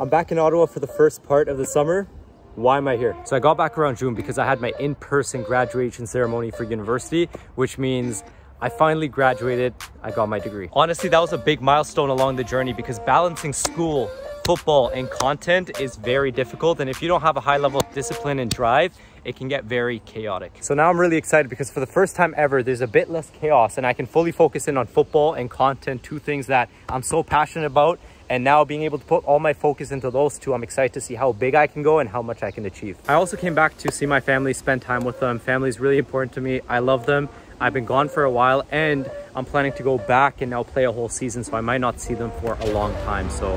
I'm back in Ottawa for the first part of the summer. Why am I here? So I got back around June because I had my in-person graduation ceremony for university, which means I finally graduated, I got my degree. Honestly, that was a big milestone along the journey because balancing school, football, and content is very difficult. And if you don't have a high level of discipline and drive, it can get very chaotic. So now I'm really excited because for the first time ever, there's a bit less chaos and I can fully focus in on football and content, two things that I'm so passionate about. And now being able to put all my focus into those two, I'm excited to see how big I can go and how much I can achieve. I also came back to see my family, spend time with them. Family is really important to me. I love them. I've been gone for a while and I'm planning to go back and now play a whole season. So I might not see them for a long time. So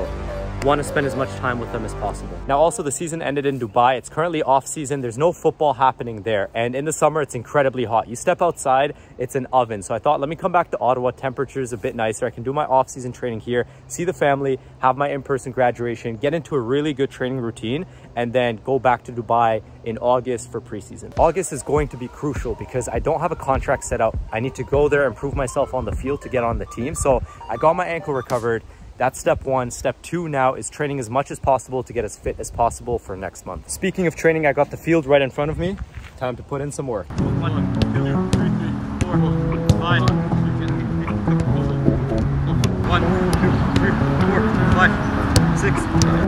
want to spend as much time with them as possible. Now also the season ended in Dubai. It's currently off season. There's no football happening there. And in the summer, it's incredibly hot. You step outside, it's an oven. So I thought, let me come back to Ottawa. Temperature is a bit nicer. I can do my off season training here, see the family, have my in-person graduation, get into a really good training routine, and then go back to Dubai in August for preseason. August is going to be crucial because I don't have a contract set up. I need to go there and prove myself on the field to get on the team. So I got my ankle recovered. That's step one. Step two now is training as much as possible to get as fit as possible for next month. Speaking of training, I got the field right in front of me. Time to put in some work. One, two, three, four, five. One, two, three, four, five, six.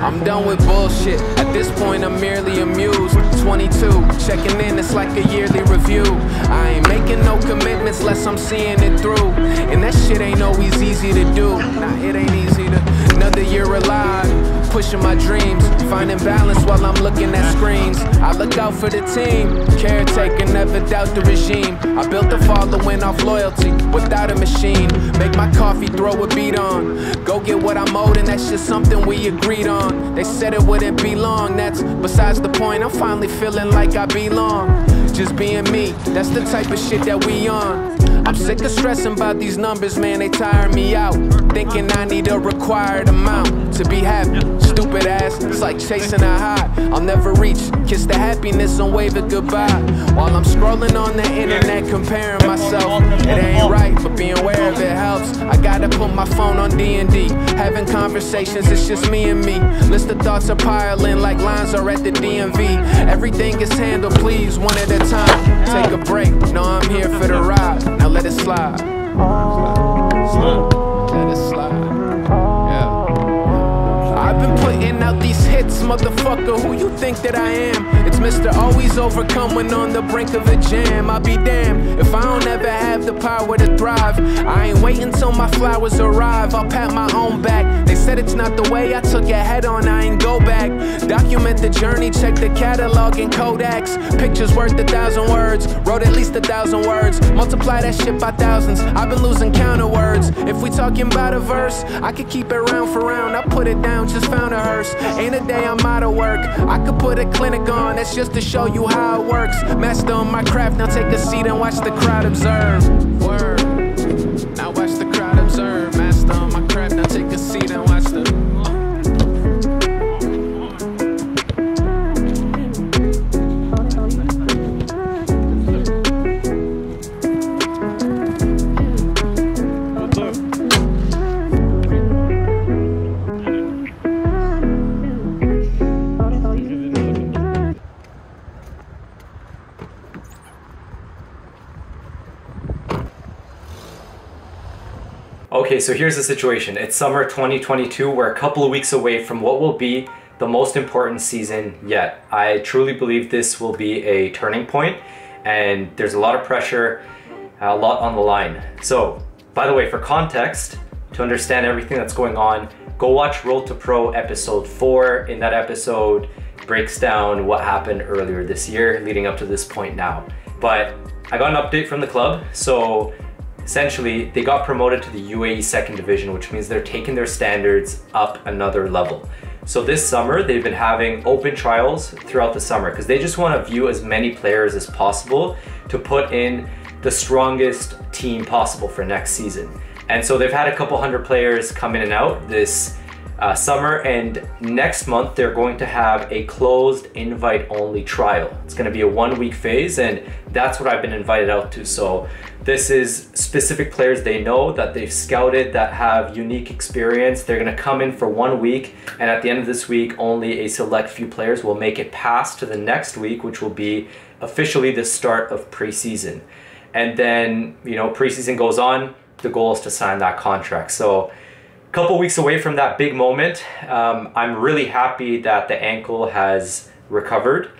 I'm done with bullshit. At this point, I'm merely amused. 22, checking in, it's like a yearly review. I ain't making no commitments unless I'm seeing it through. And that shit ain't always easy to do. Nah, it ain't easy to. Pushing my dreams, finding balance while I'm looking at screens. I look out for the team, caretaker, never doubt the regime. I built a following off loyalty without a machine. Make my coffee, throw a beat on. Go get what I'm owed, and that's just something we agreed on. They said it wouldn't be long, that's besides the point. I'm finally feeling like I belong. Just being me, that's the type of shit that we on. I'm sick of stressing about these numbers, man, they tire me out. Thinking I need a required amount to be happy. Stupid ass, it's like chasing a high. I'll never reach, kiss the happiness and wave it goodbye. While I'm scrolling on the internet, comparing myself. It ain't right, but being aware of it helps. I gotta put my phone on D&D. Having conversations, it's just me and me. List of thoughts are piling like lines are at the DMV. Everything is handled, please, one at a time. Take a break, know I'm here for the ride. Now let it slide. Let Putting out these hits, motherfucker. Who you think that I am? It's Mr. Always Overcome when on the brink of a jam. I'll be damned if I don't ever have the power to thrive. I ain't waiting till my flowers arrive. I'll pat my own back. They said it's not the way I took it head on. I ain't go back. Document the journey, check the catalog and Kodaks. Pictures worth a thousand words. Wrote at least a thousand words. Multiply that shit by thousands. I've been losing count of words. If we talking about a verse, I could keep it round for round. I put it down, just found a hearse. Ain't a day I'm out of work. I could put a clinic on. That's just to show you how it works. Master on my craft, now take a seat and watch the crowd observe. Word. Okay, so here's the situation. It's summer 2022. We're a couple of weeks away from what will be the most important season yet. I truly believe this will be a turning point and there's a lot of pressure, a lot on the line. So, by the way, for context, to understand everything that's going on, go watch Road to Pro episode 4. In that episode, breaks down what happened earlier this year leading up to this point now. But I got an update from the club, so essentially they got promoted to the UAE second division, which means they're taking their standards up another level. So this summer, they've been having open trials throughout the summer because they just want to view as many players as possible to put in the strongest team possible for next season. And so they've had a couple hundred players come in and out. This uh, summer and next month they're going to have a closed invite only trial. It's going to be a one week phase and that's what I've been invited out to. So this is specific players they know that they've scouted that have unique experience. They're going to come in for one week and at the end of this week only a select few players will make it past to the next week which will be officially the start of preseason. And then, you know, preseason goes on, the goal is to sign that contract. So couple weeks away from that big moment. Um, I'm really happy that the ankle has recovered.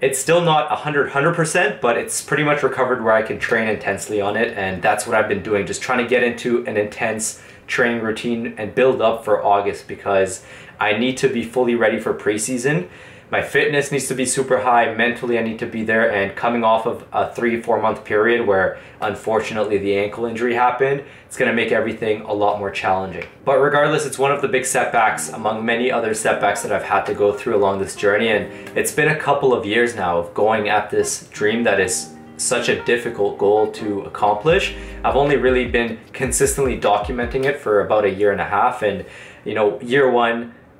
It's still not 100 100%, but it's pretty much recovered where I can train intensely on it, and that's what I've been doing, just trying to get into an intense training routine and build up for August because I need to be fully ready for preseason. My fitness needs to be super high. Mentally i need to be there and coming off of a three four month period where unfortunately the ankle injury happened it's going to make everything a lot more challenging. But regardless it's one of the big setbacks among many other setbacks that i've had to go through along this journey and it's been a couple of years now of going at this dream that is such a difficult goal to accomplish. I've only really been consistently documenting it for about a year and a half and you know year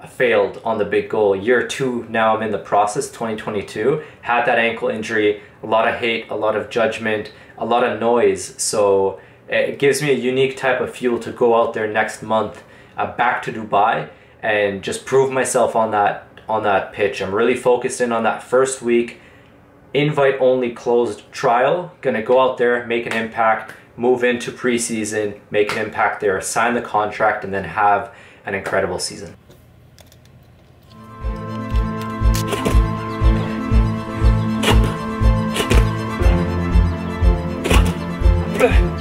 1 failed on the big goal. Year two, now I'm in the process, 2022. Had that ankle injury, a lot of hate, a lot of judgment, a lot of noise. So it gives me a unique type of fuel to go out there next month uh, back to Dubai and just prove myself on that on that pitch. I'm really focused in on that first week, invite only closed trial. Gonna go out there, make an impact, move into preseason, make an impact there, sign the contract, and then have an incredible season. Ugh.